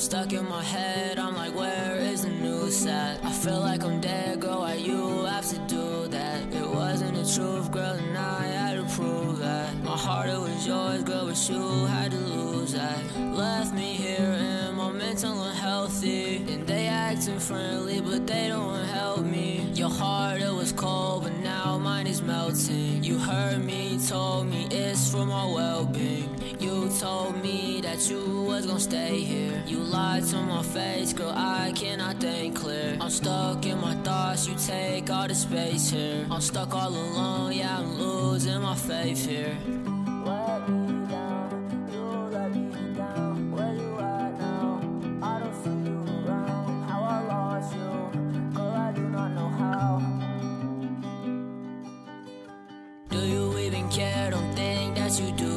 stuck in my head, I'm like, where is the new set? I feel like I'm dead, girl, why you have to do that? It wasn't the truth, girl, and I had to prove that. My heart, it was yours, girl, but you had to lose that. Left me here and my mental unhealthy. And they acting friendly, but they don't is melting. You heard me, told me it's for my well being. You told me that you was gonna stay here. You lied to my face, girl, I cannot think clear. I'm stuck in my thoughts, you take all the space here. I'm stuck all alone, yeah, I'm losing my faith here. you do.